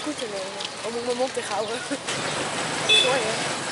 scooter nemen. Om mijn mond te houden. Sorry.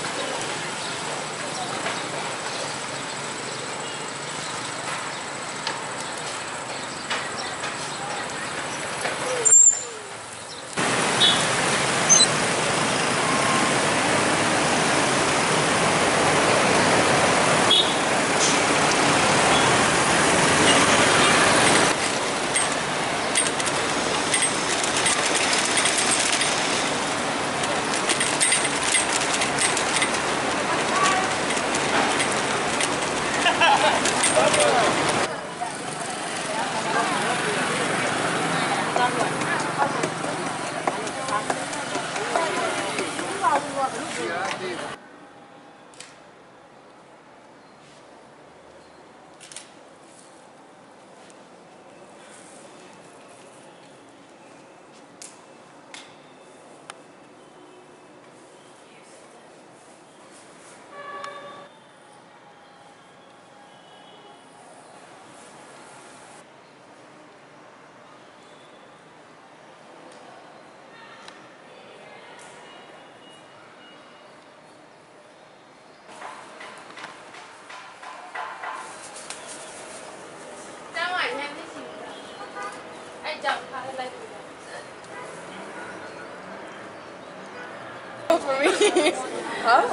oh.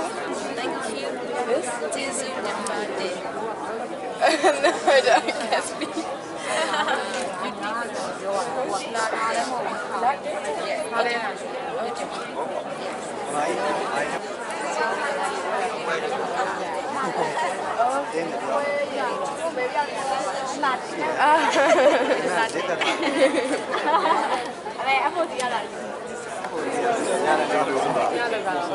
Thank you. Yes. This is your birthday. no, I can't speak. Mặt. Mặt. Mặt. Mặt. Mặt.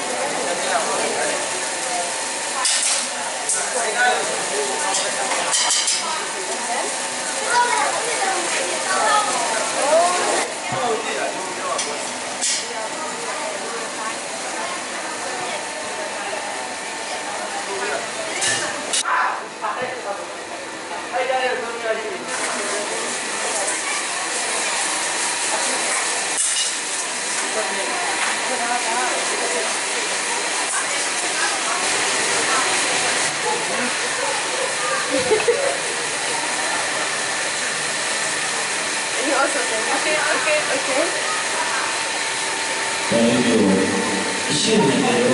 还有一些。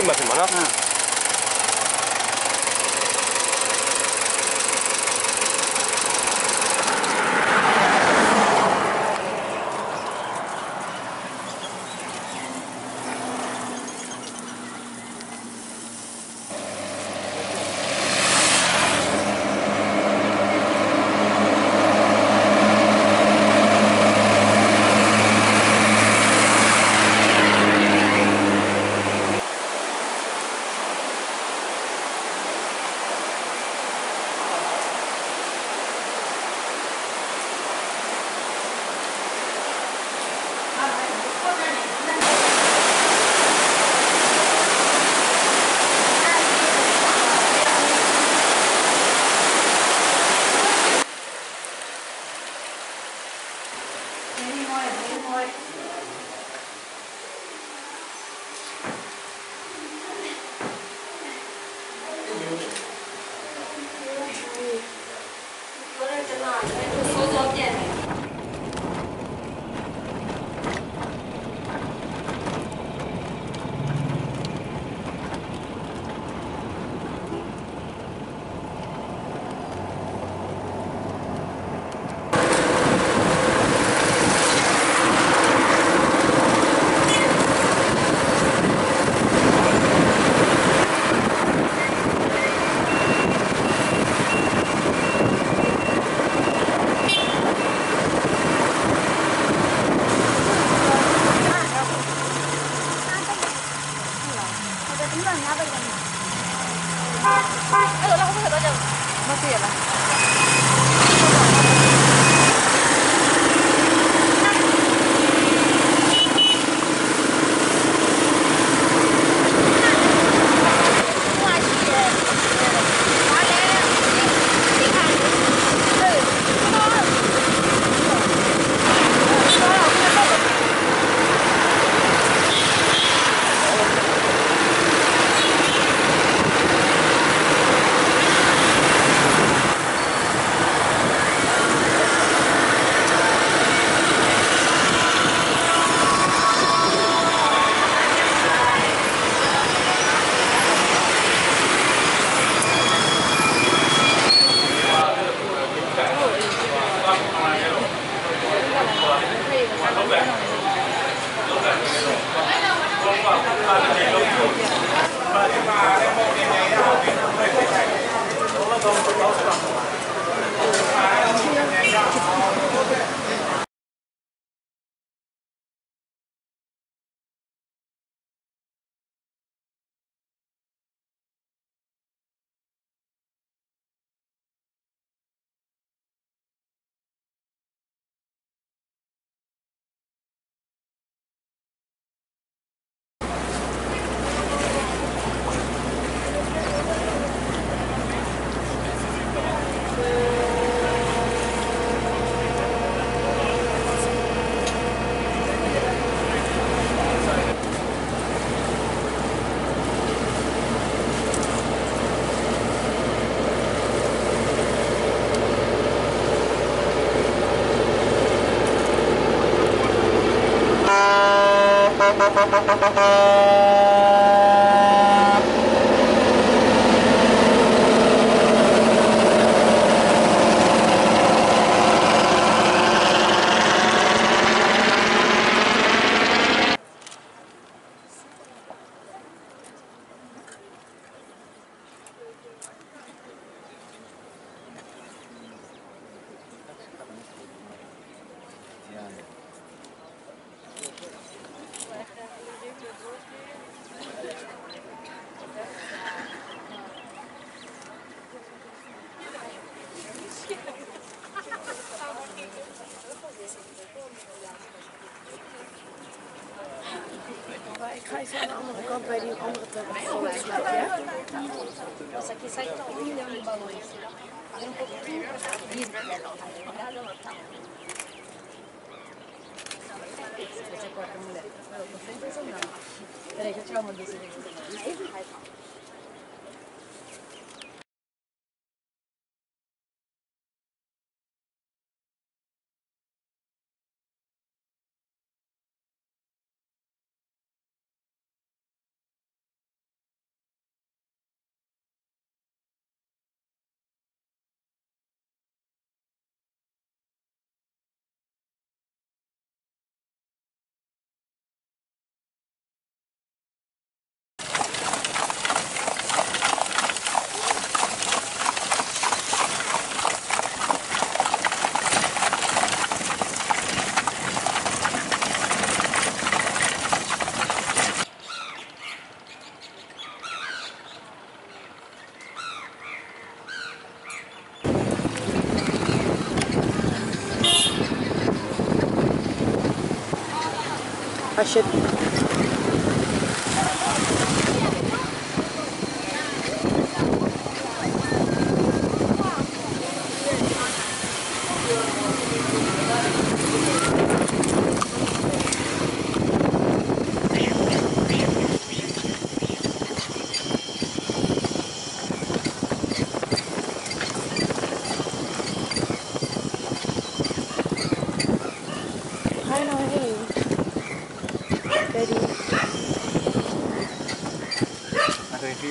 いませんわな。はい、こちらもですね。はい。はい Вообще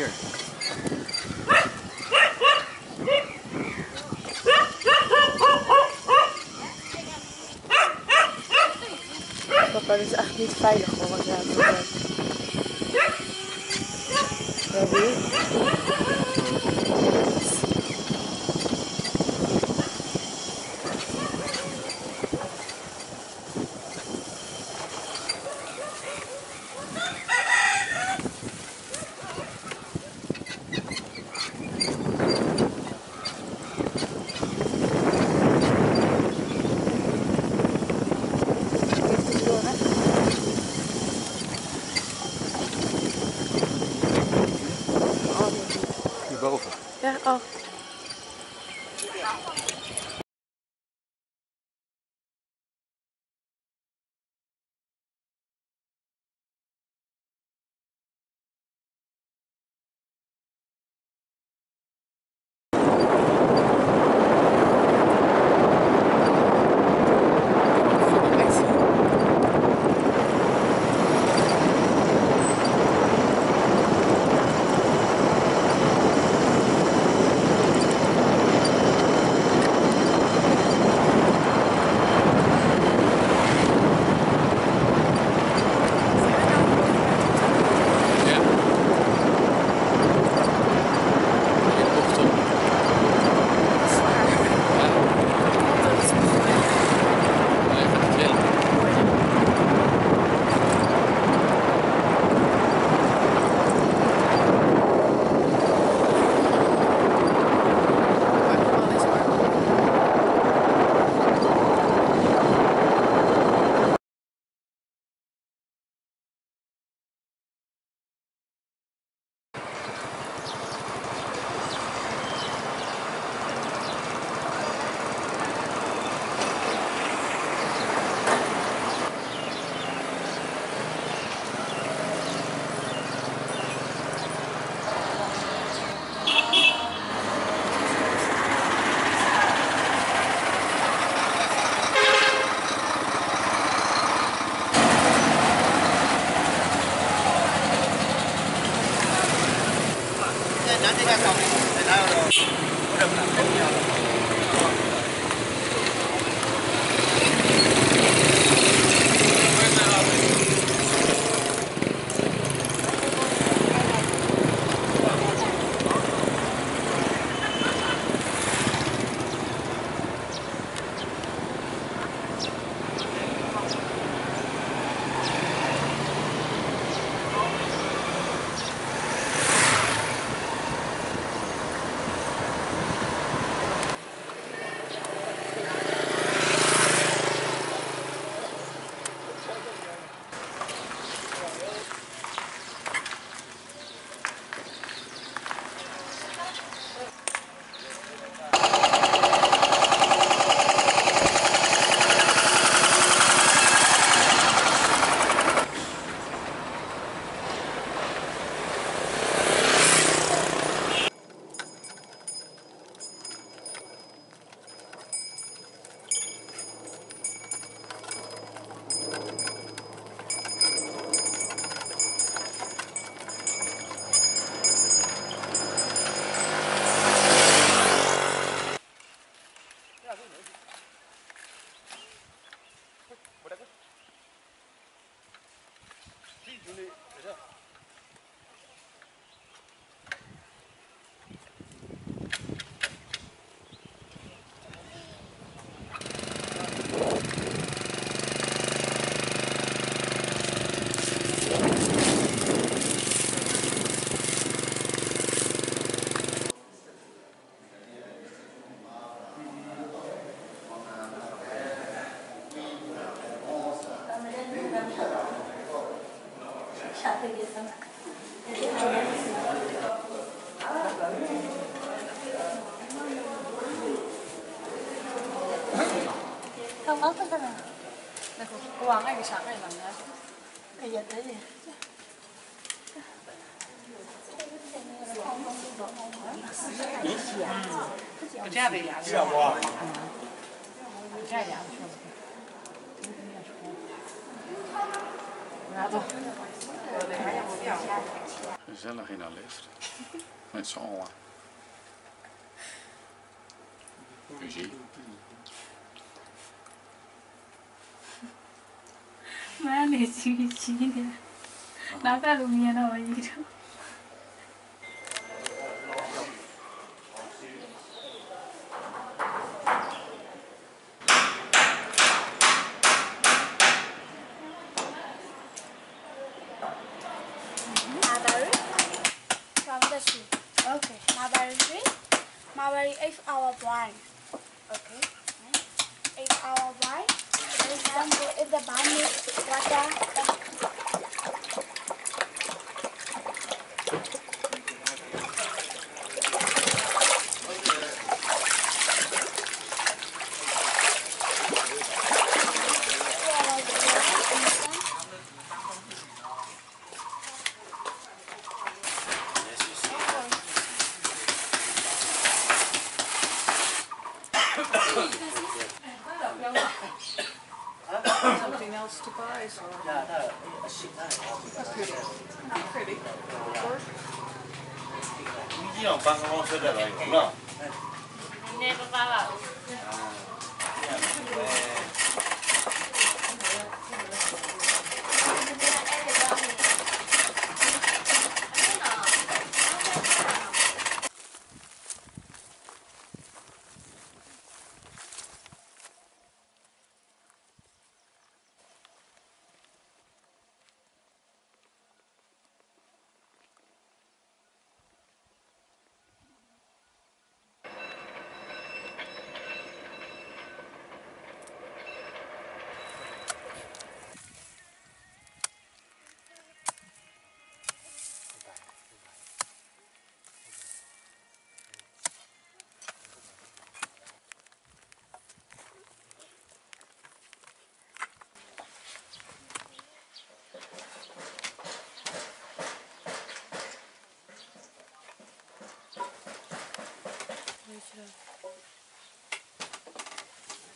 here. 되지 마네 지기 지기네 나가로 미안하와 이러 Okay, my battery, my battery is our blind. Okay. Right. It's our why. For example, if the bomb is water,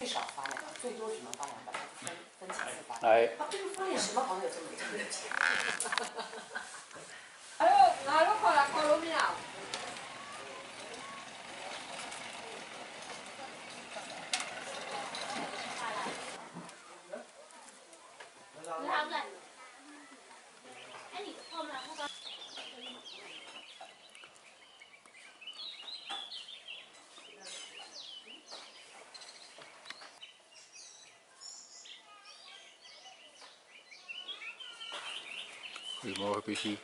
最少花两最多只能花两百，分分几次哎，啊，这个发展什么行业这么有钱？哎呦，来，我靠了，靠老娘！RPG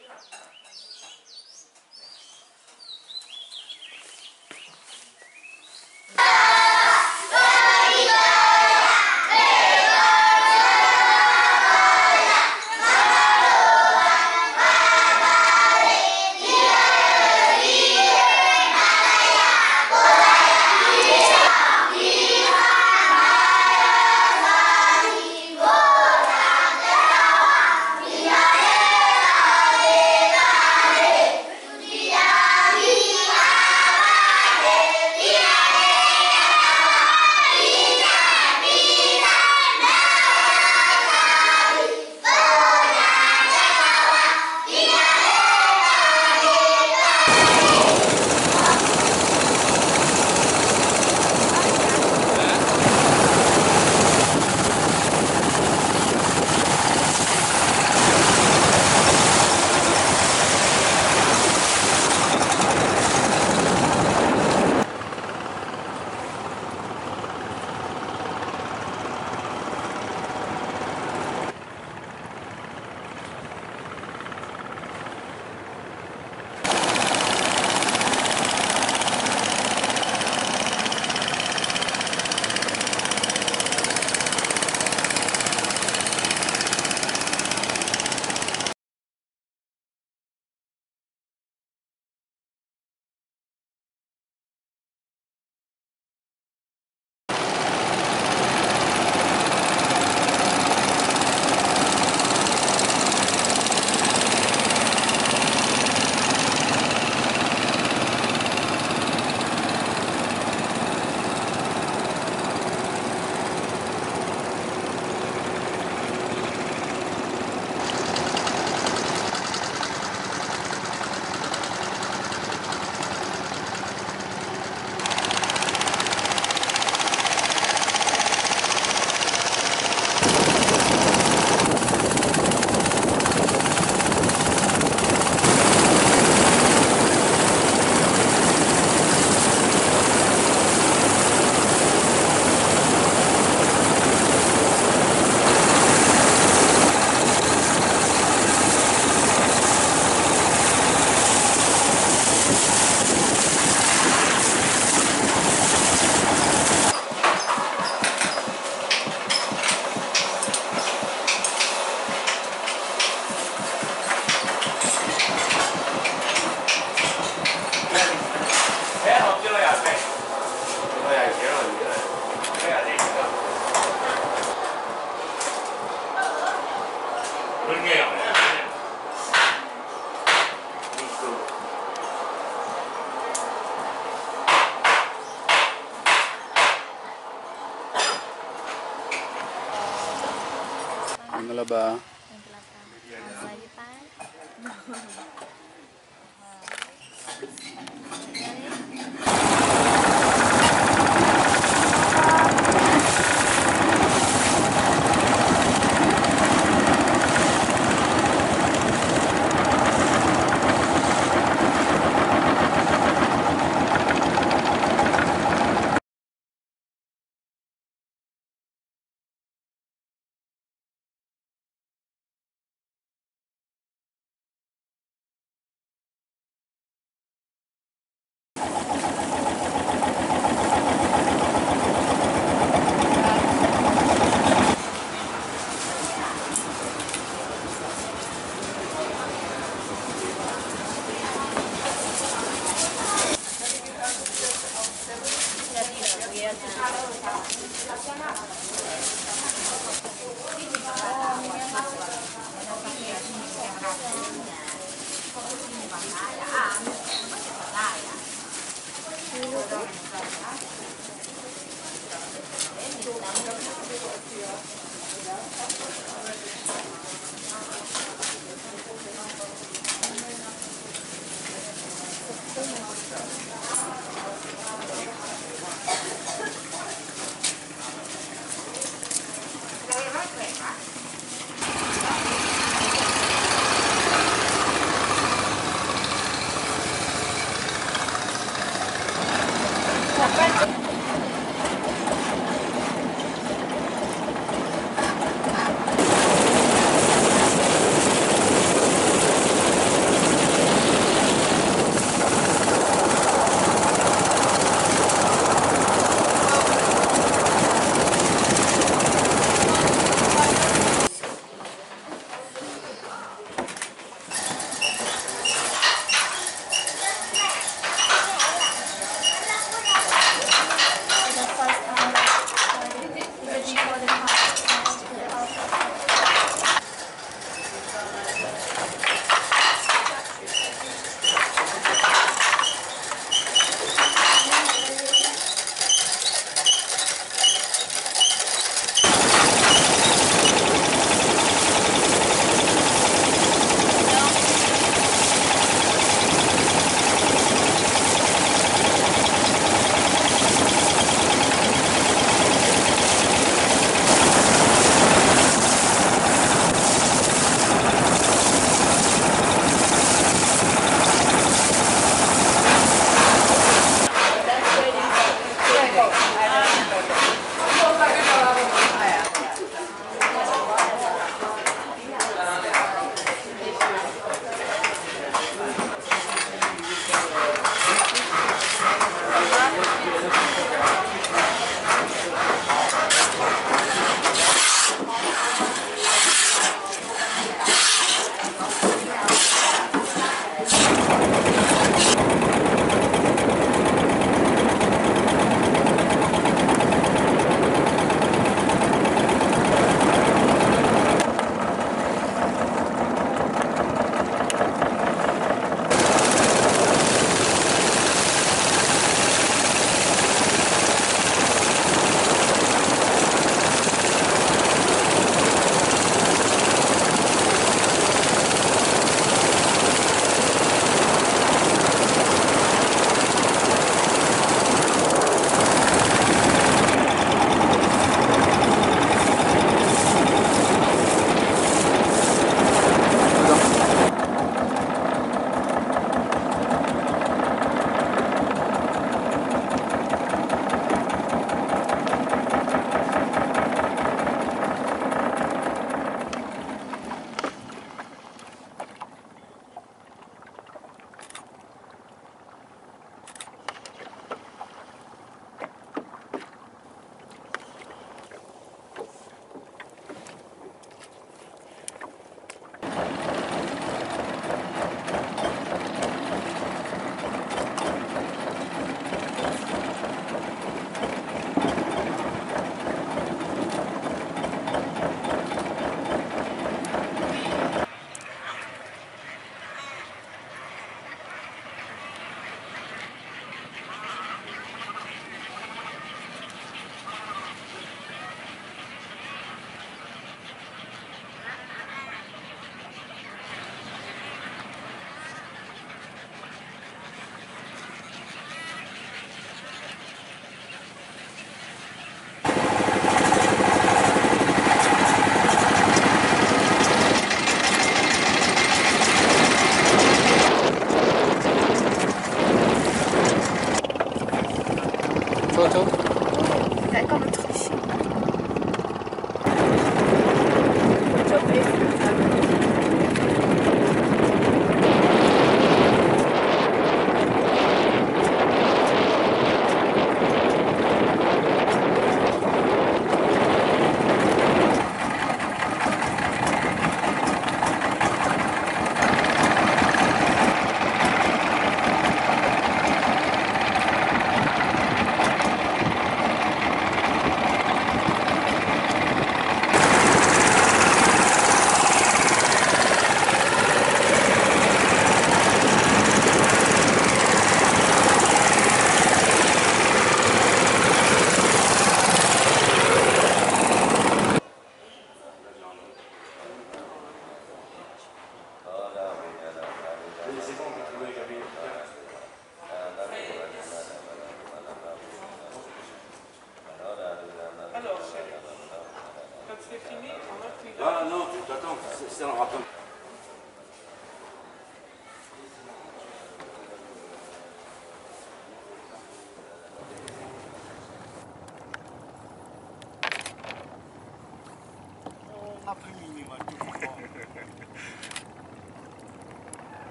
Ano ba? Ang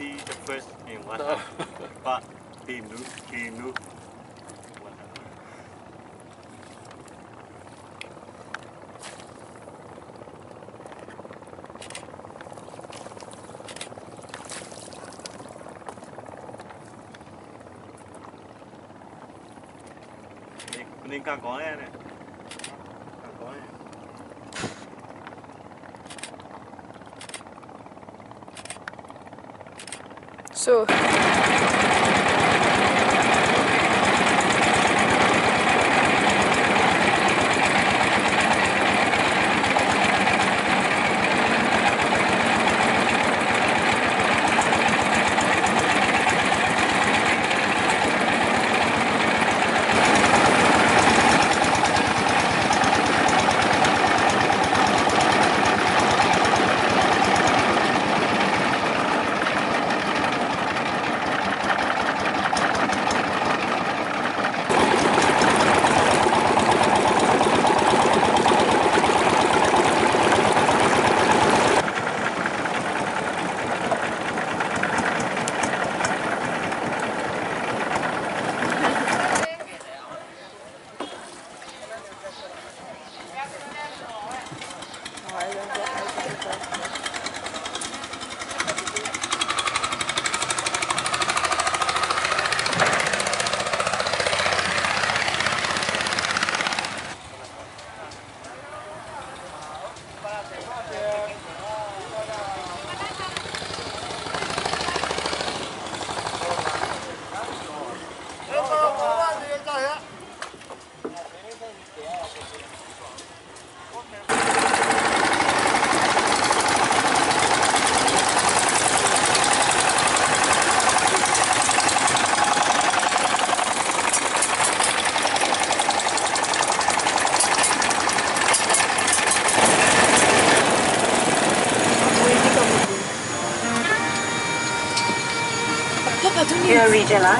see the first in one no. but they look, they look Nên càng có này này. So.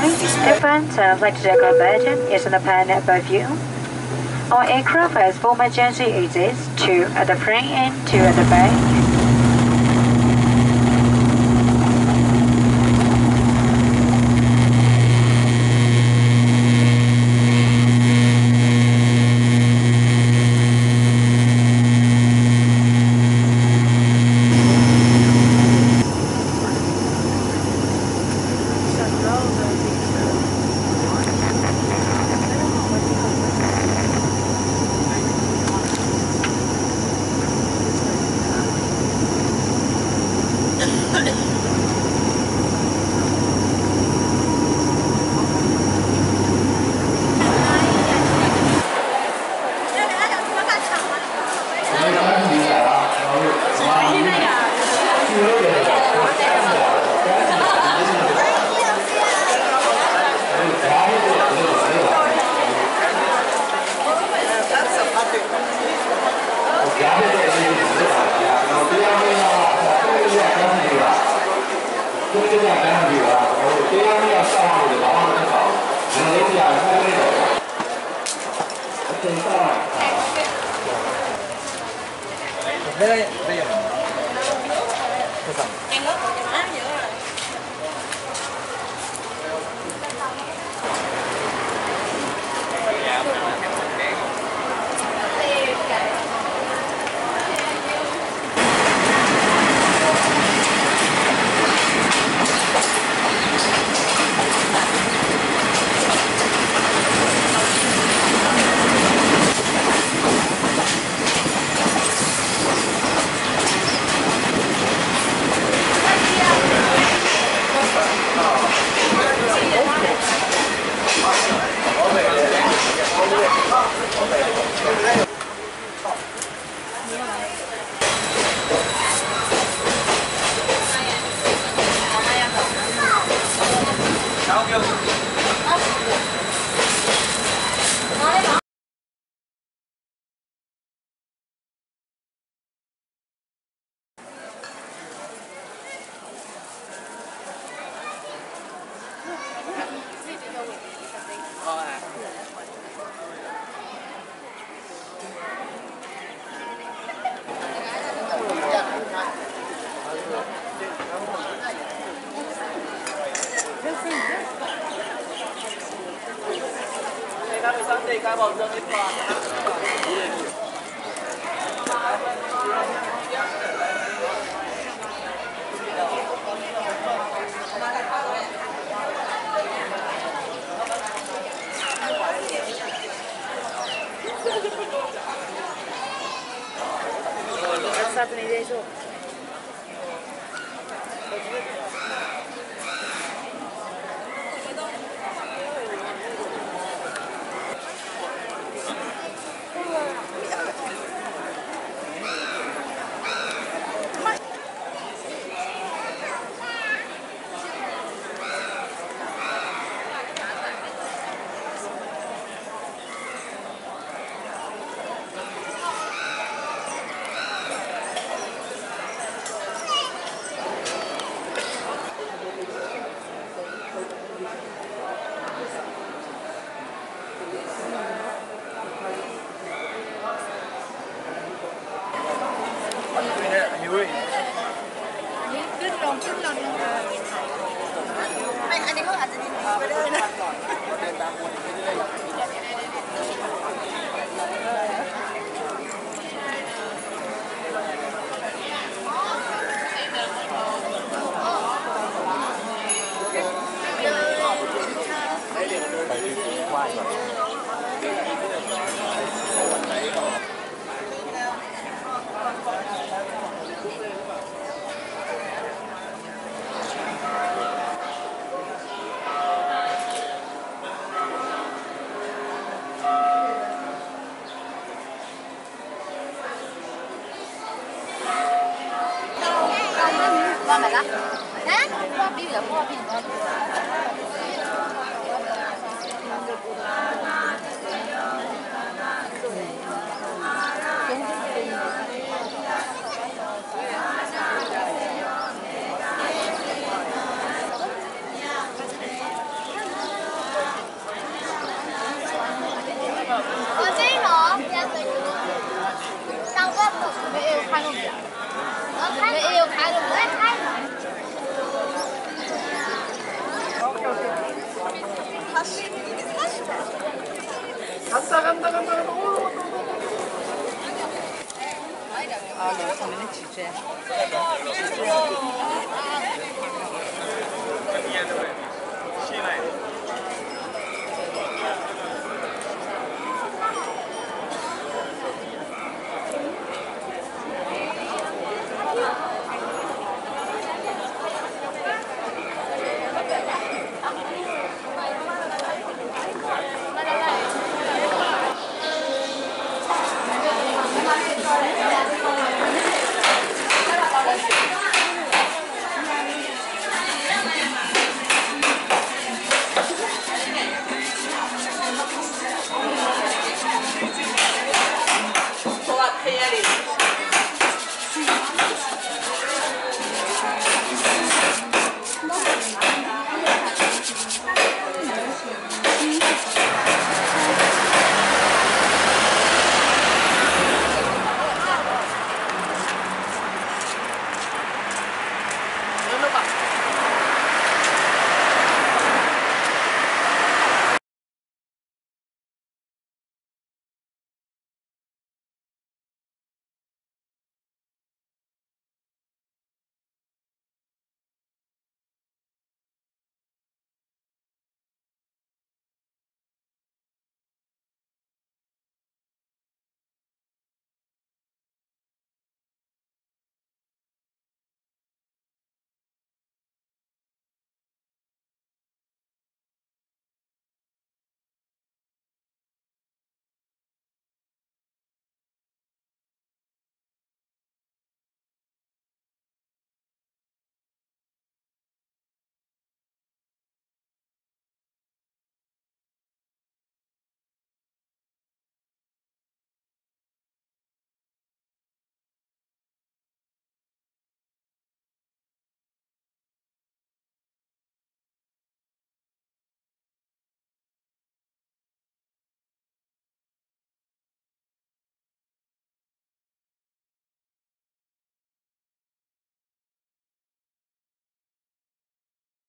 Different uh, flight deck version is on the plan above you. Our aircraft has four emergency exits, two at the front and two at the back.